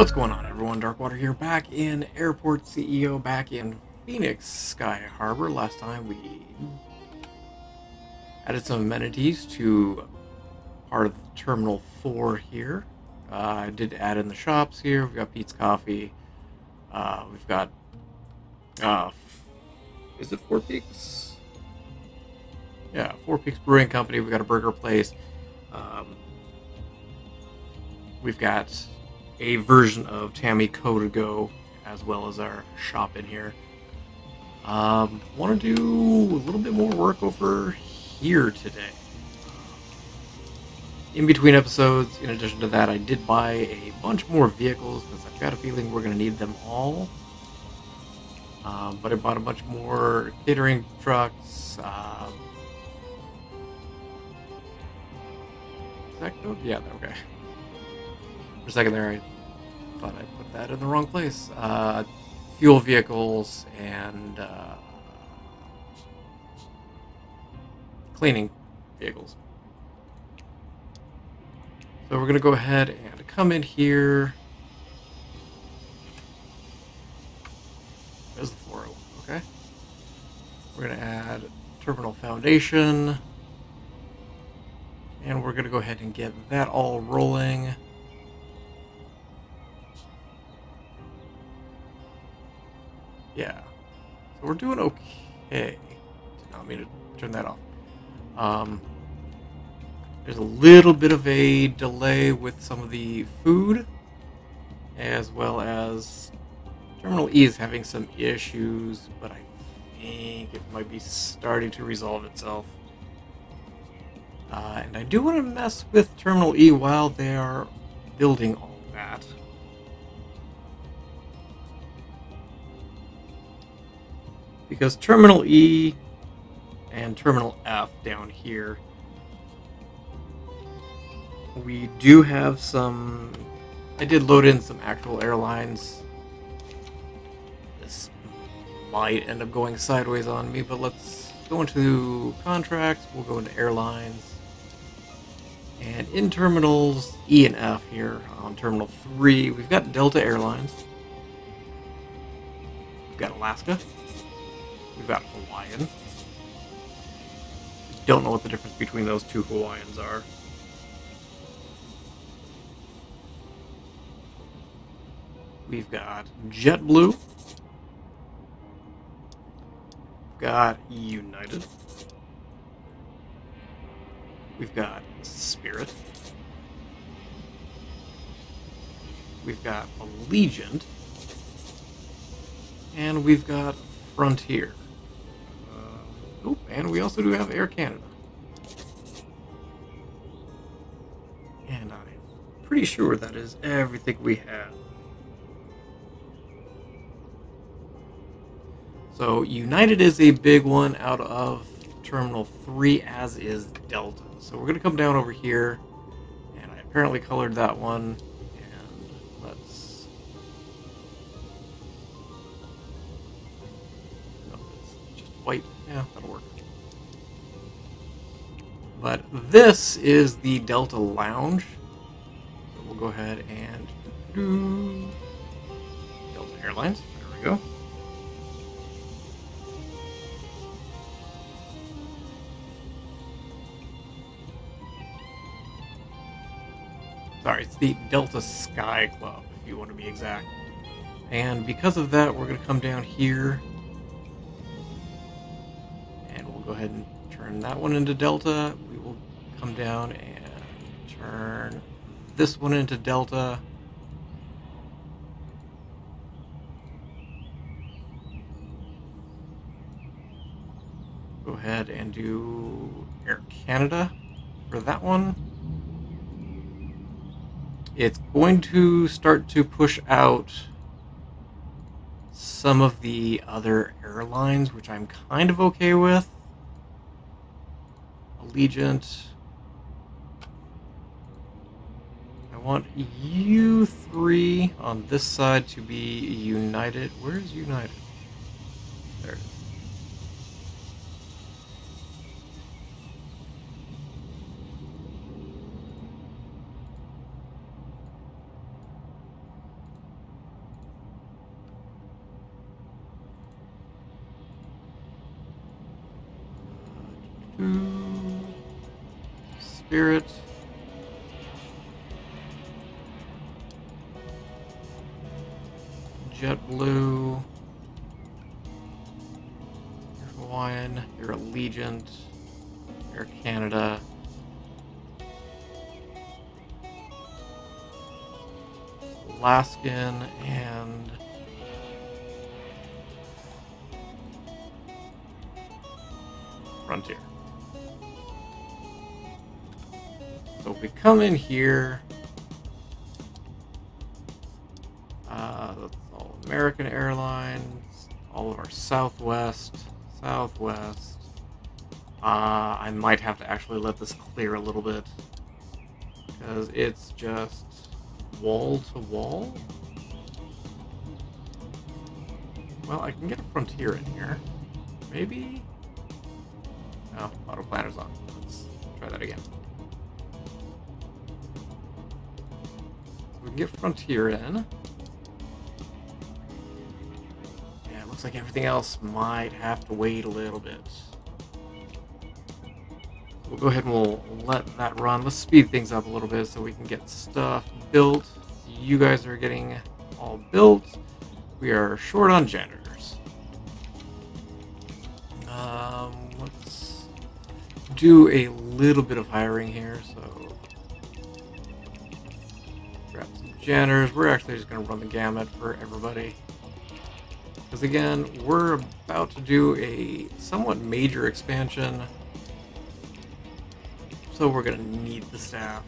What's going on, everyone? Darkwater here, back in Airport CEO, back in Phoenix Sky Harbor. Last time we added some amenities to part of Terminal 4 here. Uh, I did add in the shops here. We've got Peet's Coffee. Uh, we've got. Uh, is it Four Peaks? Yeah, Four Peaks Brewing Company. We've got a burger place. Um, we've got a version of Tammie Coe, as well as our shop in here. Um, Want to do a little bit more work over here today. In between episodes, in addition to that, I did buy a bunch more vehicles because I've got a feeling we're going to need them all. Um, but I bought a bunch more catering trucks. Um, is that code? Yeah, okay. For a second there, I thought I put that in the wrong place. Uh, fuel vehicles and uh, cleaning vehicles. So we're going to go ahead and come in here. There's the 401, okay? We're going to add terminal foundation. And we're going to go ahead and get that all rolling. Yeah. So we're doing okay. Did not mean to turn that off. Um, there's a little bit of a delay with some of the food, as well as Terminal E is having some issues, but I think it might be starting to resolve itself. Uh, and I do want to mess with Terminal E while they are building all Because Terminal E and Terminal F down here, we do have some. I did load in some actual airlines. This might end up going sideways on me, but let's go into contracts. We'll go into airlines. And in terminals E and F here on Terminal 3, we've got Delta Airlines. We've got Alaska. We've got Hawaiian. Don't know what the difference between those two Hawaiians are. We've got JetBlue. We've got United. We've got Spirit. We've got Allegiant. And we've got Frontier. Oh, and we also do have Air Canada. And I'm pretty sure that is everything we have. So United is a big one out of Terminal 3, as is Delta. So we're going to come down over here, and I apparently colored that one. Yeah, that'll work. But this is the Delta Lounge. So we'll go ahead and do Delta Airlines. There we go. Sorry, it's the Delta Sky Club, if you want to be exact. And because of that, we're going to come down here. Go ahead and turn that one into Delta. We will come down and turn this one into Delta. Go ahead and do Air Canada for that one it's going to start to push out some of the other airlines, which I'm kind of okay with. Allegiant. I want you three on this side to be United. Where is United? Air Hawaiian, Air Allegiant, Air Canada. Alaskan and Frontier. So if we come in here, American Airlines, all of our Southwest, Southwest. Uh, I might have to actually let this clear a little bit because it's just wall to wall. Well, I can get a frontier in here. Maybe? Oh, auto planner's on. Let's try that again. So we can get frontier in. Looks like everything else might have to wait a little bit. We'll go ahead and we'll let that run. Let's speed things up a little bit so we can get stuff built. You guys are getting all built. We are short on janitors. Um, let's do a little bit of hiring here. So grab some janitors. We're actually just going to run the gamut for everybody. Because again, we're about to do a somewhat major expansion. So we're going to need the staff.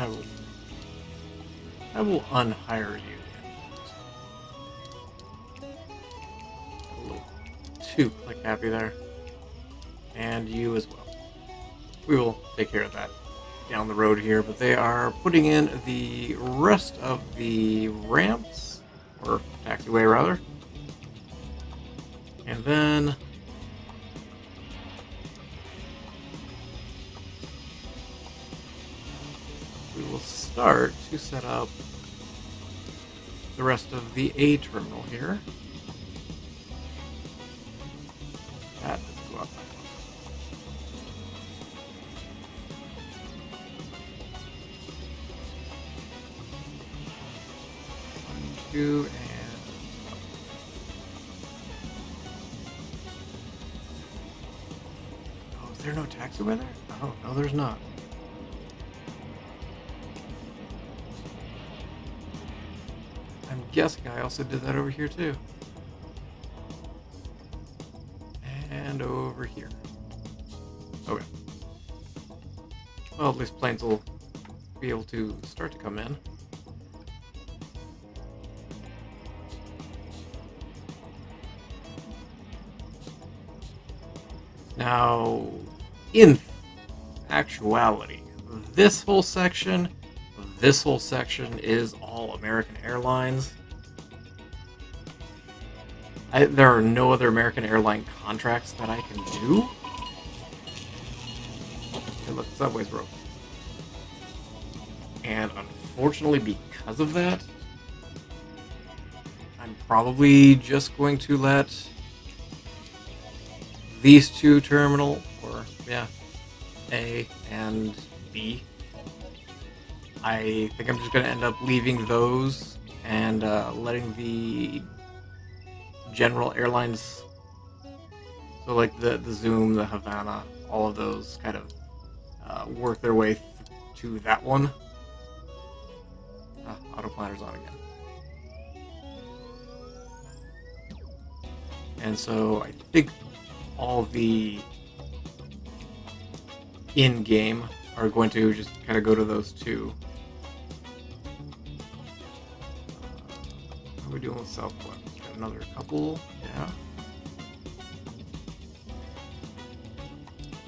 I will. I will unhire you. A little too click happy there, and you as well. We will take care of that down the road here, but they are putting in the rest of the ramps or taxiway rather, and then start to set up the rest of the A terminal here. That is go up. One, two, also did that over here too. And over here. Okay. Well, at least planes will be able to start to come in. Now, in actuality, this whole section this whole section is all American Airlines. I, there are no other American airline contracts that I can do. Okay, look, subway's broke. And unfortunately, because of that, I'm probably just going to let these two terminal, or yeah, A and B I think I'm just going to end up leaving those and uh, letting the general airlines, so like the, the Zoom, the Havana, all of those kind of uh, work their way th- to that one. Uh, autoplanner's on again. And so I think all the in-game are going to just kind of go to those two. How are we doing with Southwest? Another couple, yeah.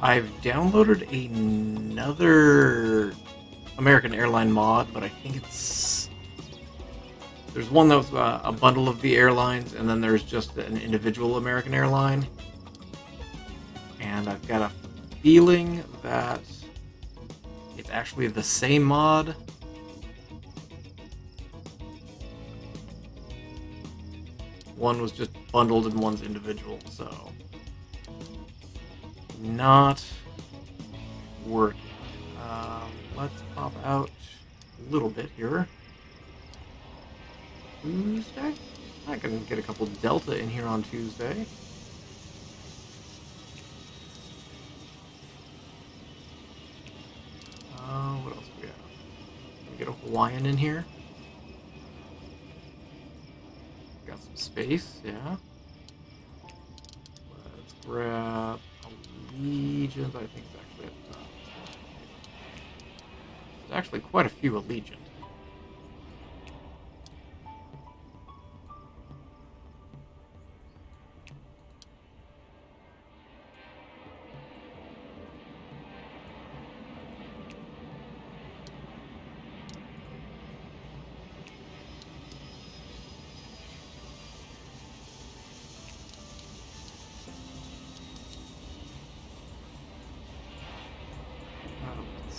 I've downloaded another American airline mod, but I think it's there's one that's uh, a bundle of the airlines, and then there's just an individual American airline. And I've got a feeling that it's actually the same mod. One was just bundled and one's individual, so not working. Um, let's pop out a little bit here. Tuesday? I can get a couple Delta in here on Tuesday. Uh, what else do we have? Can we get a Hawaiian in here? Got some space, yeah. Let's grab Allegiant. I think it's actually uh, the top. There's actually quite a few Allegiant.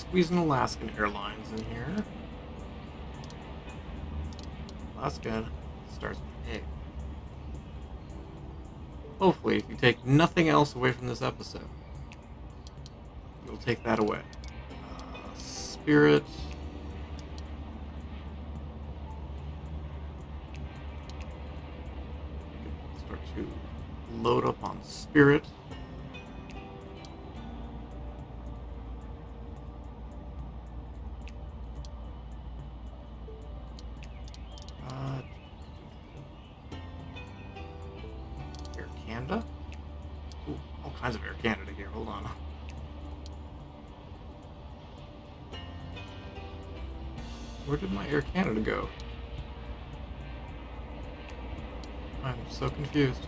Squeezing Alaskan Airlines in here. Alaska starts with A. Hopefully, if you take nothing else away from this episode, you'll take that away. Uh, Spirit. Start to load up on Spirit. Confused.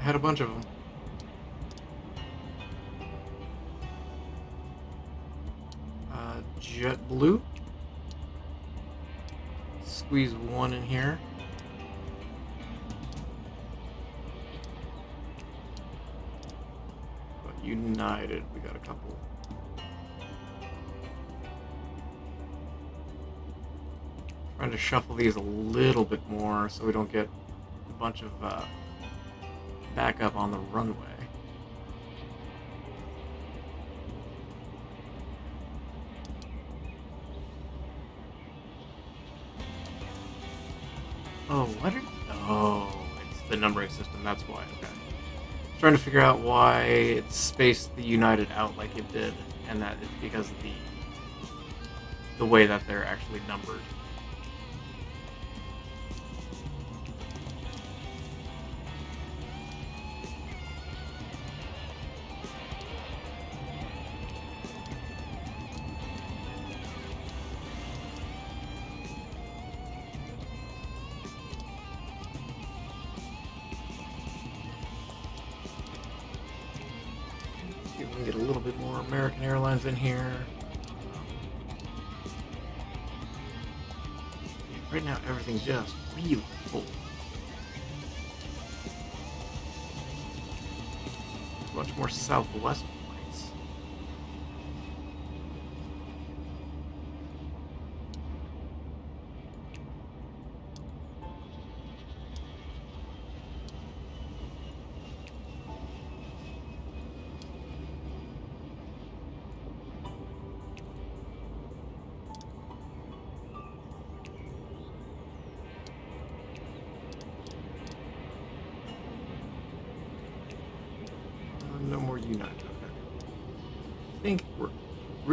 I had a bunch of them. Uh, JetBlue. Squeeze one in here. But United, we got a couple. Trying to shuffle these a little bit more so we don't get bunch of uh, backup on the runway. Oh, what did... Oh, it's the numbering system, that's why, okay. Trying to figure out why it spaced the United out like it did, and that it's because of the the way that they're actually numbered. In here. Right now, everything's just beautiful. Much more southwest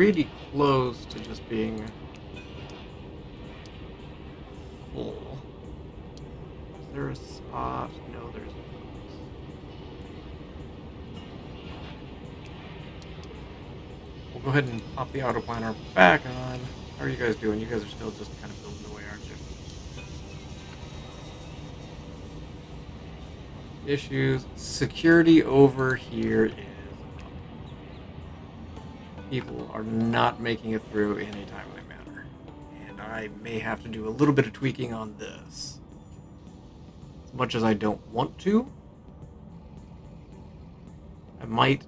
really close to just being full. Is there a spot? No, there's. We'll go ahead and pop the auto planner back on. How are you guys doing? You guys are still just kind of building away, aren't you? Issues. Security over here is people are not making it through in a timely manner. And I may have to do a little bit of tweaking on this. As much as I don't want to, I might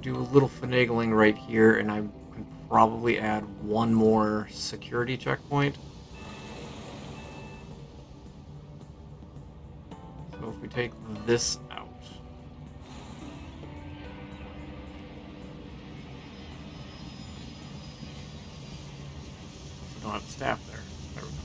do a little finagling right here, and I can probably add one more security checkpoint. So if we take this don't have staff there. There we go.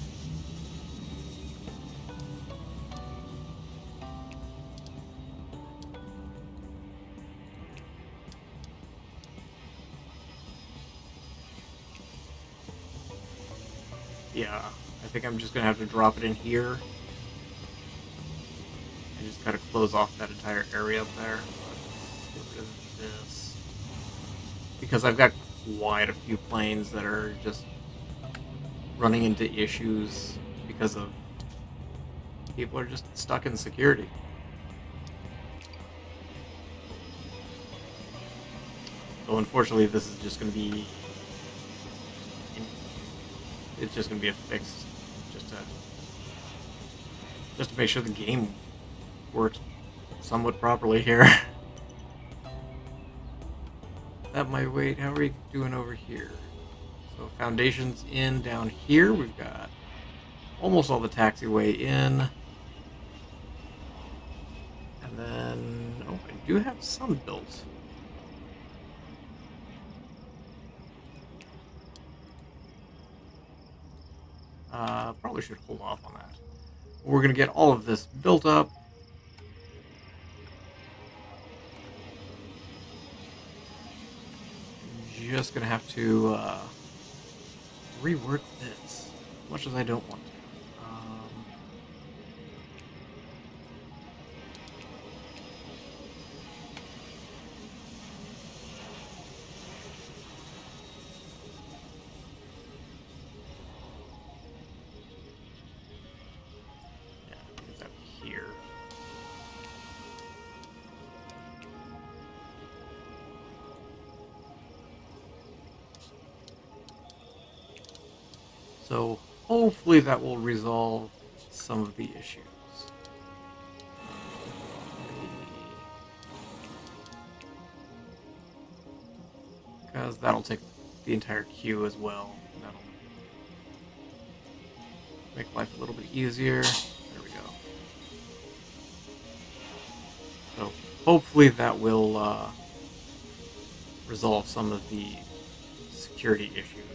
Yeah, I think I'm just gonna have to drop it in here. I just gotta close off that entire area up there. Because I've got quite a few planes that are just running into issues because of people are just stuck in security. So unfortunately this is just gonna be it's just gonna be a fix just to just to make sure the game works somewhat properly here. that might wait. How are we doing over here? So foundations in down here. We've got almost all the taxiway in. And then oh I do have some built. Uh, probably should hold off on that. We're going to get all of this built up. Just going to have to uh, rework this, much as I don't want to. So hopefully that will resolve some of the issues. Because that'll take the entire queue as well. That'll make life a little bit easier. There we go. So hopefully that will uh, resolve some of the security issues.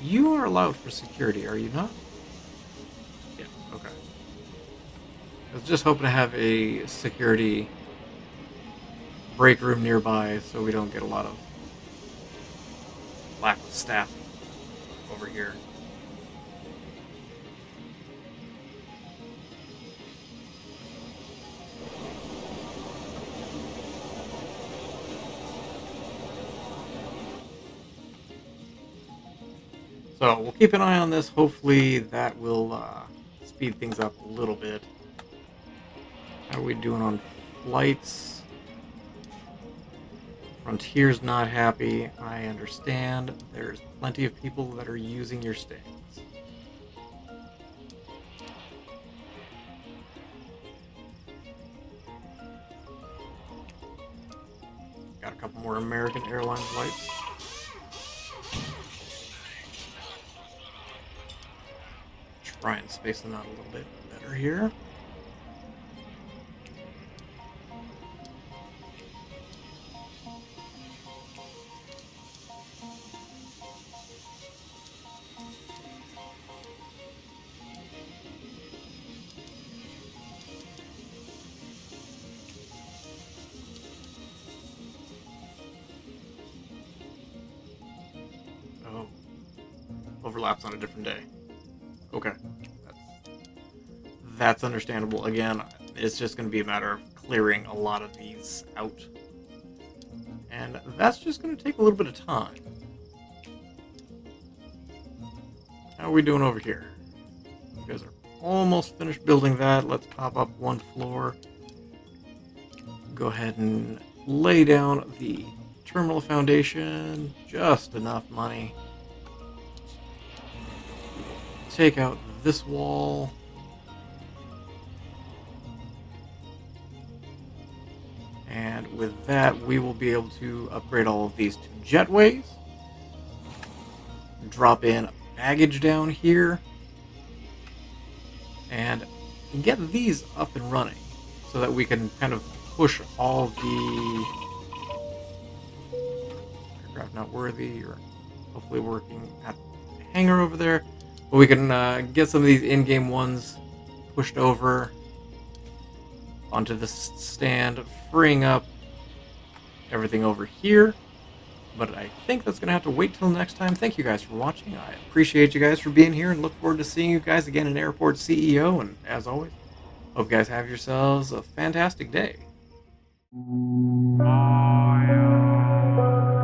You are allowed for security, are you not? Yeah, okay. I was just hoping to have a security break room nearby so we don't get a lot of lack of staff over here. So we'll keep an eye on this. Hopefully that will uh, speed things up a little bit. How are we doing on flights? Frontier's not happy. I understand. There's plenty of people that are using your stands. Got a couple more American Airlines flights. Try and space them out a little bit better here. Oh, overlaps on a different day. That's understandable. Again, it's just going to be a matter of clearing a lot of these out. And that's just going to take a little bit of time. How are we doing over here? You guys are almost finished building that. Let's pop up one floor. go ahead and lay down the terminal foundation. Just enough money. Take out this wall. With that, we will be able to upgrade all of these to jetways. Drop in baggage down here. And get these up and running so that we can kind of push all the aircraft not worthy or hopefully working at the hangar over there. But we can uh, get some of these in-game ones pushed over onto the stand, freeing up everything over here. But I think that's going to have to wait till next time. Thank you guys for watching. I appreciate you guys for being here and look forward to seeing you guys again in Airport CEO. And as always, hope you guys have yourselves a fantastic day. Yeah.